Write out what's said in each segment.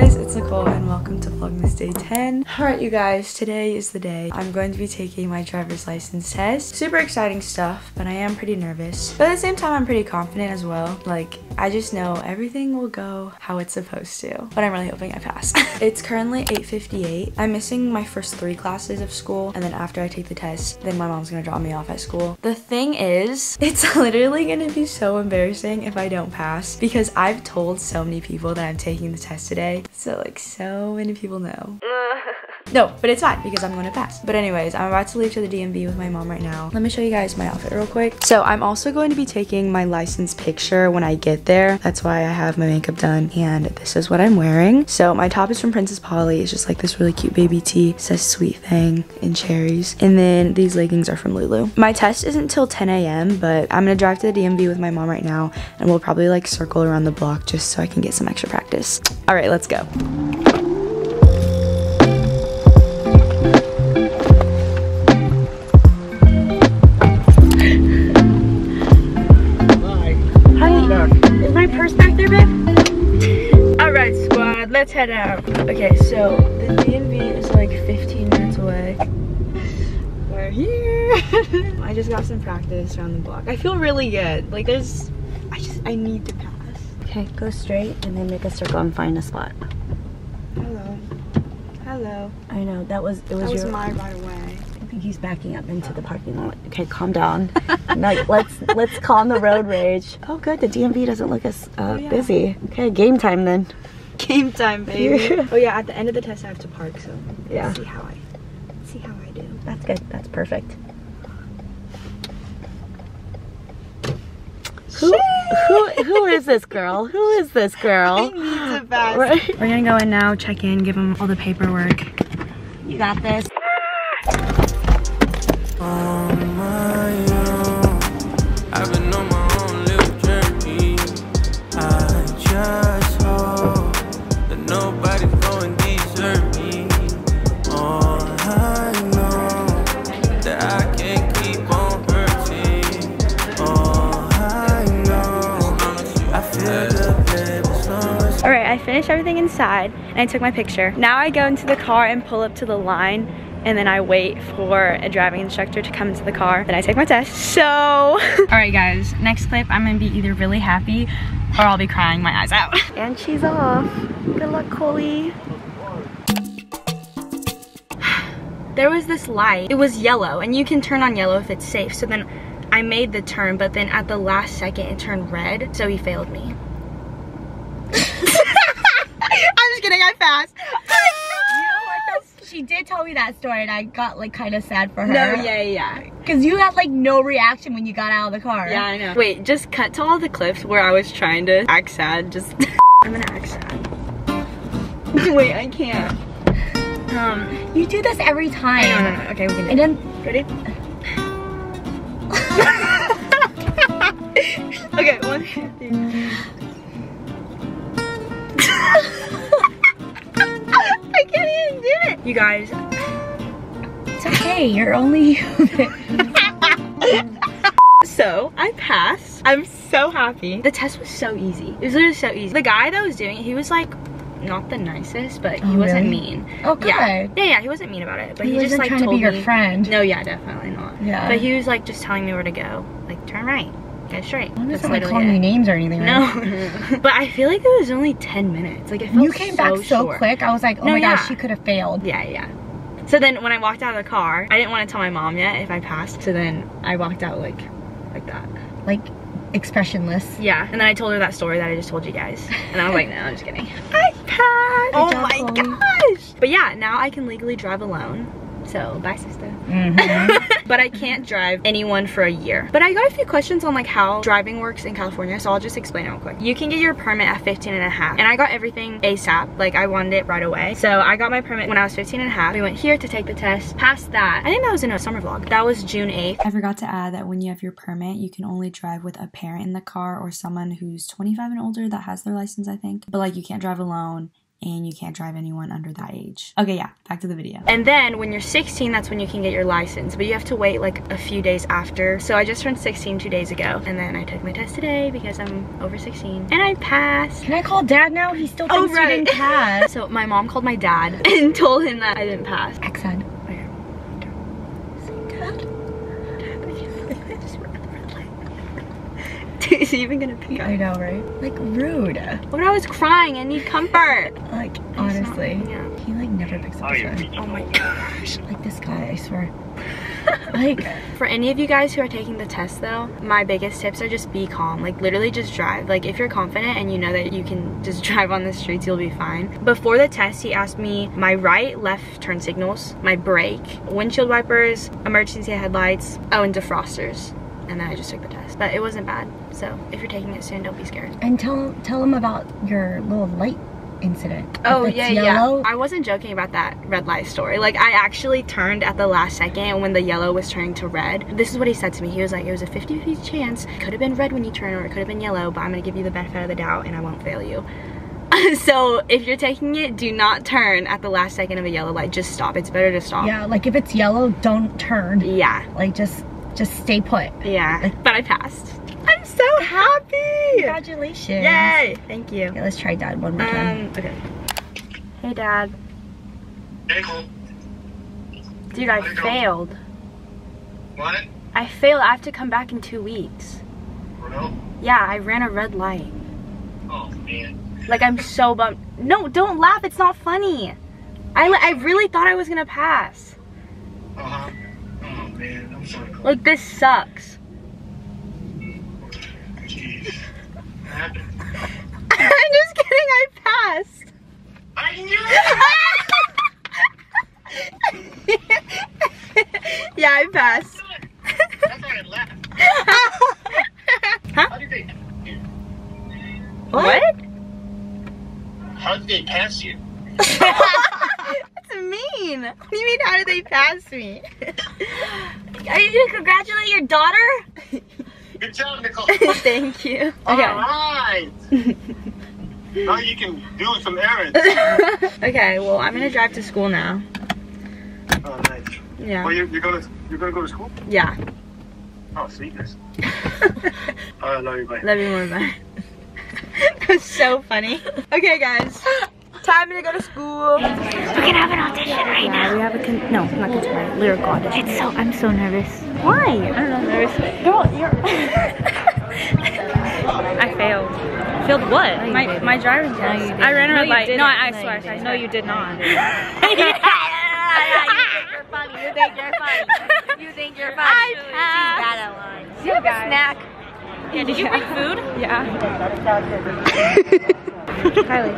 guys, it's Nicole and welcome to Vlogmas Day 10. Alright you guys, today is the day I'm going to be taking my driver's license test. Super exciting stuff, but I am pretty nervous. But at the same time, I'm pretty confident as well. Like, I just know everything will go how it's supposed to. But I'm really hoping I pass. it's currently 8.58. I'm missing my first three classes of school and then after I take the test, then my mom's gonna drop me off at school. The thing is, it's literally gonna be so embarrassing if I don't pass because I've told so many people that I'm taking the test today. So like so many people know. No, but it's fine because I'm going to pass. But anyways, I'm about to leave to the DMV with my mom right now. Let me show you guys my outfit real quick. So I'm also going to be taking my license picture when I get there. That's why I have my makeup done. And this is what I'm wearing. So my top is from Princess Polly. It's just like this really cute baby tee. It says sweet thing in cherries. And then these leggings are from Lulu. My test isn't till 10 a.m. but I'm going to drive to the DMV with my mom right now. And we'll probably like circle around the block just so I can get some extra practice. All right, let's go. Let's head out. Okay, so the DMV is like 15 minutes away. We're here. I just got some practice around the block. I feel really good. Like there's, I just, I need to pass. Okay, go straight and then make a circle and find a spot. Hello. Hello. I know, that was, it was, That was your, my right away. I think he's backing up into the parking lot. Okay, calm down. let's, let's calm the road rage. Oh good, the DMV doesn't look as uh, Oh, yeah. busy. Okay, game time then. Game time, baby. oh yeah, at the end of the test I have to park, so Yeah. see how I, see how I do. That's good, that's perfect. Who, who, who is this girl? Who is this girl? Right. We're gonna go in now, check in, give them all the paperwork. You got this. Inside and I took my picture. Now I go into the car and pull up to the line and then I wait for a driving instructor to come into the car. Then I take my test. So, all right guys, next clip, I'm gonna be either really happy or I'll be crying my eyes out. And she's off. Good luck, Colie. There was this light, it was yellow and you can turn on yellow if it's safe. So then I made the turn, but then at the last second it turned red, so he failed me. I'm just kidding, I passed. You know what? That's, she did tell me that story and I got like kind of sad for her. No, yeah, yeah. Because you had like no reaction when you got out of the car. Yeah, I know. Wait, just cut to all the clips where I was trying to act sad. Just I'm gonna act sad. Wait, I can't. Um, You do this every time. no, no, no. Okay, we can do And it. then, Ready? okay, one, two, three. You guys, it's okay. You're only human. So I passed. I'm so happy. The test was so easy. It was literally so easy. The guy that was doing it, he was like not the nicest, but he Oh, wasn't really? mean. Okay. Yeah. yeah, yeah, he wasn't mean about it, but He he, just like trying to be your me- friend. No, yeah, definitely not. Yeah. But he was like just telling me where to go, like turn right, go straight. I'm That's not like literally calling you names or anything, right? No, but I feel like it was only ten minutes. Like it felt You came back so short. quick. I was like, oh No, my yeah. gosh, she could have failed. Yeah, yeah. So then when I walked out of the car, I didn't want to tell my mom yet if I passed. So then I walked out like, like that. Like, expressionless. Yeah, and then I told her that story that I just told you guys. And I was like, no, I'm just kidding. I passed! Good oh job, my Chloe. gosh! But yeah, now I can legally drive alone. So, bye sister. Mm-hmm. but I can't drive anyone for a year. But I got a few questions on like how driving works in California, so I'll just explain it real quick. You can get your permit at 15 and a half. And I got everything ASAP, like I wanted it right away. So I got my permit when I was 15 and a half. We went here to take the test. Passed that. I think that was in a summer vlog. That was June 8th. I forgot to add that when you have your permit, you can only drive with a parent in the car or someone who's 25 and older that has their license, I think. But like you can't drive alone and you can't drive anyone under that age. Okay, yeah, back to the video. And then when you're 16, that's when you can get your license, but you have to wait like a few days after. So I just turned 16 two days ago, and then I took my test today because I'm over 16, and I passed. Can I call dad now? He still Oh, thinks you didn't pass. So my mom called my dad and told him that I didn't pass. Accent. Is he even gonna pick up? I know, right? Like rude. When I was crying, I need comfort. Like honestly, Yeah. he like never picks up his phone. Oh my gosh. Like this guy, I swear. like For any of you guys who are taking the test though, my biggest tips are just be calm. Like literally just drive. Like if you're confident and you know that you can just drive on the streets, you'll be fine. Before the test, he asked me my right, left turn signals, my brake, windshield wipers, emergency headlights, oh, and defrosters. And then I just took the test. But it wasn't bad. So if you're taking it soon, don't be scared. and tell tell him about your little light incident. Oh yeah, yellow, yeah. I wasn't joking about that red light story. Like I actually turned at the last second when the yellow was turning to red. This is what he said to me. He was like, it was a 50-50 chance. It could have been red when you turn or it could have been yellow, but I'm gonna give you the benefit of the doubt and I won't fail you. so if you're taking it, do not turn at the last second of a yellow light. Just stop. It's better to stop. Yeah, like if it's yellow, don't turn. Yeah. Like just just stay put. Yeah. But I passed. I'm so happy. Congratulations. Yay. Thank you. Okay, let's try dad one more time. Um, okay. Hey dad. Hey, Cole. Dude, I How's it failed. What? I failed. I have to come back in two weeks. Bro? Yeah, I ran a red light. Oh, man. Like, I'm so bummed. No, don't laugh. It's not funny. I, I really thought I was gonna pass. Uh-huh. Man. I'm sorry, Cole. Like, this sucks. Jeez. What? I'm just kidding. I passed. I knew yeah, I passed. That's why I laughed. huh? How did they? What? How did they pass you? That's mean. What do you mean, how did they pass me? Are you gonna congratulate your daughter? Good job, Nicole. Thank you. All Okay. right. now you can do some errands. okay, well, I'm gonna drive to school now. Oh, nice. Yeah. Well, you're, you're gonna you're gonna go to school? Yeah. Oh, sweetness. All right, love you, bye. Love you more, bye. That's so funny. Okay, guys. Time to go to school. Gonna have an audition right now. Yeah, we have a con- no, not contemporary, lyrical audition. It's so I'm so nervous. Why? I don't know, nervous. Girl, you're. I failed. Failed what? My my driving test. I ran a red light. No, I, I swear. I. No, you did not. you think you're funny. You think you're funny. You think you're funny. I passed. She's lying. Do you have a snack? Yeah, did you bring food? Yeah. Kylie.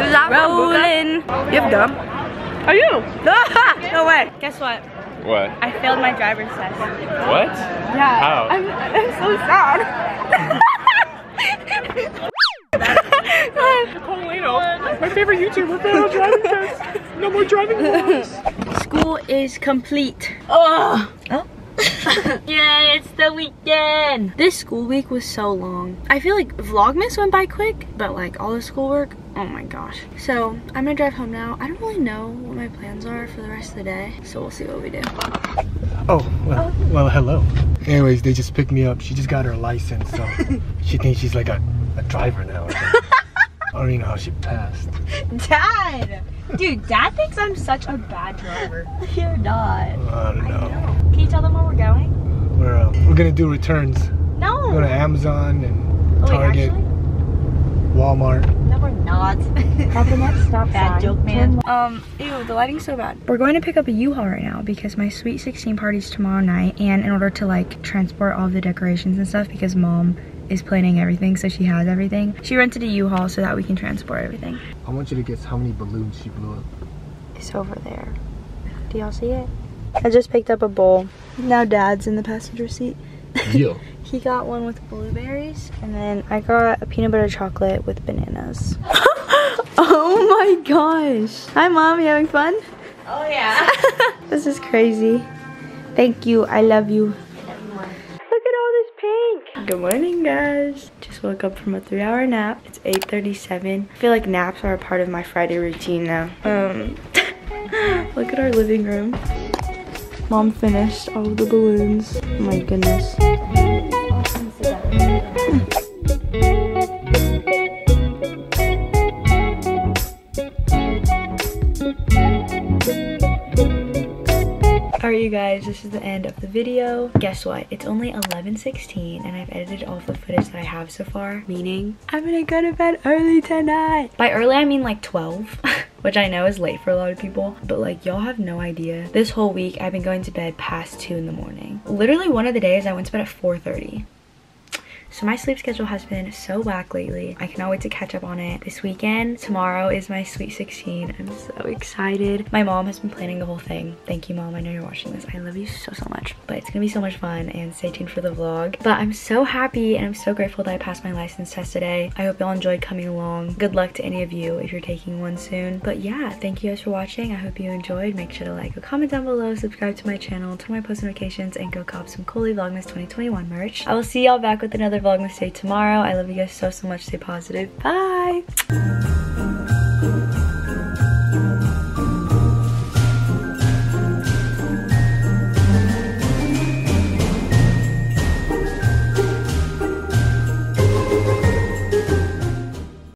Is that Rolling. You have gum? Are you? no way. Guess what? What? I failed my driver's test. What? Yeah. How? I'm, I'm so sad. My favorite YouTuber failed driving test. No more driving laws. School is complete. Oh. Yay, it's the weekend. This school week was so long. I feel like Vlogmas went by quick, but like all the schoolwork, oh my gosh. So I'm gonna drive home now. I don't really know what my plans are for the rest of the day, so we'll see what we do. Oh, well, well, hello. Anyways, they just picked me up. She just got her license, so she thinks she's like a, a driver now. or. I don't even know how she passed. Dad! Dude, Dad thinks I'm such a bad driver. You're not. I don't know. Can you tell them where we're going? We're uh, we're gonna do returns. No. Go to Amazon and Oh, wait, Target. Walmart. No, we're not. At the next stop Bad joke, man. Um, ew, the lighting's so bad. We're going to pick up a U-Haul right now because my Sweet 16 party's tomorrow night and in order to like transport all the decorations and stuff because mom is planning everything so she has everything. She rented a U-Haul so that we can transport everything. I want you to guess how many balloons she blew up. It's over there. Do y'all see it? I just picked up a bowl. Now dad's in the passenger seat. Deal. He got one with blueberries, and then I got a peanut butter chocolate with bananas. oh my gosh. Hi, Mom. You having fun? Oh yeah. this is crazy. Thank you. I love you. Look at all this pink. Good morning, guys. Just woke up from a three-hour nap. It's 8.37. I feel like naps are a part of my Friday routine now. Um, look at our living room. Mom finished all of the balloons. Oh my goodness. Alright you guys, this is the end of the video. Guess what? It's only 11.16 and I've edited all the footage that I have so far, meaning I'm gonna go to bed early tonight. By early, I mean like 12. which I know is late for a lot of people, but like y'all have no idea. This whole week I've been going to bed past 2 in the morning. Literally one of the days I went to bed at 4.30. So my sleep schedule has been so whack lately. I cannot wait to catch up on it this weekend. Tomorrow is my Sweet 16. I'm so excited. My mom has been planning the whole thing. Thank you, mom. I know you're watching this. I love you so, so much. But it's gonna be so much fun and stay tuned for the vlog. But I'm so happy and I'm so grateful that I passed my license test today. I hope y'all enjoyed coming along. Good luck to any of you if you're taking one soon. But yeah, thank you guys for watching. I hope you enjoyed. Make sure to like or comment down below, subscribe to my channel, turn my post notifications, and go cop some Colie Vlogmas 2021 merch. I will see y'all back with another Vlogmas day tomorrow. I love you guys so, so much. Stay positive. Bye!